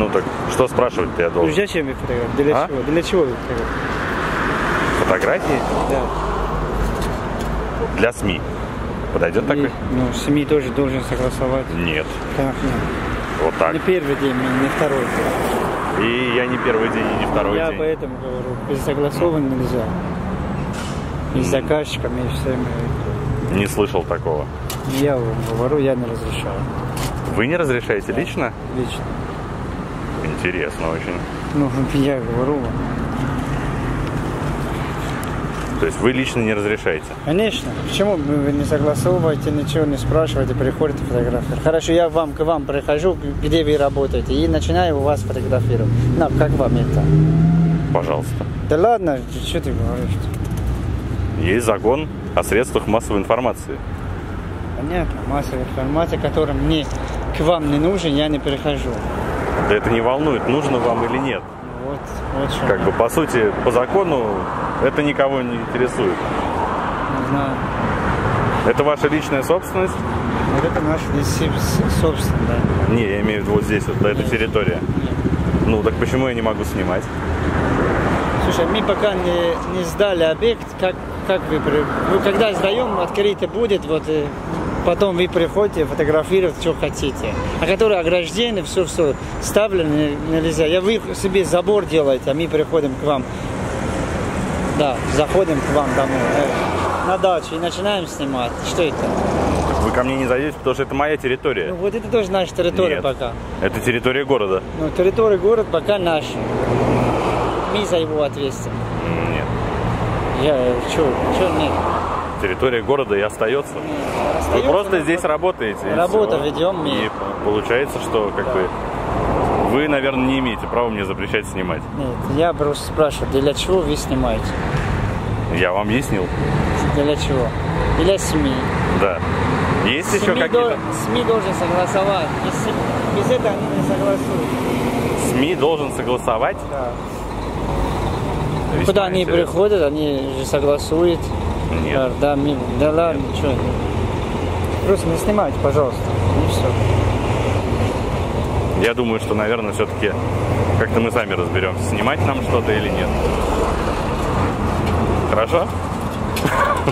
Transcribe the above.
Ну так, что спрашивать-то я Ну, должен? зачем вы фотографируете? Для А? чего? Для чего вы фотографируете? Фотографии Да. для СМИ. Подойдет И, такой? ну, СМИ тоже должен согласовать. Нет. Как? Вот так. Не первый день, не второй. И я не первый день, и не второй Я день. поэтому говорю, без согласован нельзя. И с заказчиками, и всеми. Не слышал такого. Я вам говорю, я не разрешаю. Вы не разрешаете лично? Лично. Интересно очень. Ну, я говорю вам. То есть вы лично не разрешаете? Конечно. Почему вы не согласовываете, ничего не спрашиваете, приходите фотографировать? Хорошо, я вам, к вам прихожу, где вы работаете, и начинаю у вас фотографировать. На, как вам это? Пожалуйста. Да ладно, что ты говоришь? Есть закон о средствах массовой информации. Понятно, массовая информация, которая мне к вам не нужен, я не перехожу. Да это не волнует, нужно вам или нет. Вот, вот что. Как бы по сути, по закону это никого не интересует. Не знаю. Это ваша личная собственность? Вот это наш лисип, собственно, да. Не, я имею в виду вот здесь, вот эта Нет. территория. Нет. Ну так почему я не могу снимать? Слушай, мы пока не, не сдали объект, как, как вы, ну, когда сдаем, открыто будет, вот, и потом вы приходите фотографировать, что хотите. А которые ограждены, все, все, ставлены нельзя. Я вы себе забор делаете, а мы приходим к вам. Да, заходим к вам домой, э, на дачу и начинаем снимать. Что это? Вы ко мне не зайдете, потому что это моя Ну, территория. вот это тоже наша территория Нет. пока. Это территория города. Но территория города пока наша. Мы за его ответственны. Нет. Я, что, что нет? Территория города и остается. Вы Остаётся, просто здесь работаете. Работу ведем, И и- получается, что как бы вы, наверное, не имеете права мне запрещать снимать. Нет, я просто спрашиваю, для чего вы снимаете? Я вам объяснил. Для чего? Для СМИ. Да. Есть еще СМИ, какие-то? дол- СМИ должен согласовать. Без, без этого они не согласуют. СМИ должен согласовать. Да. Весьма Куда они интересно. приходят, они же согласуют. Нет. Да, да, ми- да ладно, что. Просто не снимайте, пожалуйста. И все. Я думаю, что, наверное, все-таки как-то мы сами разберемся, снимать нам что-то или нет. Хорошо?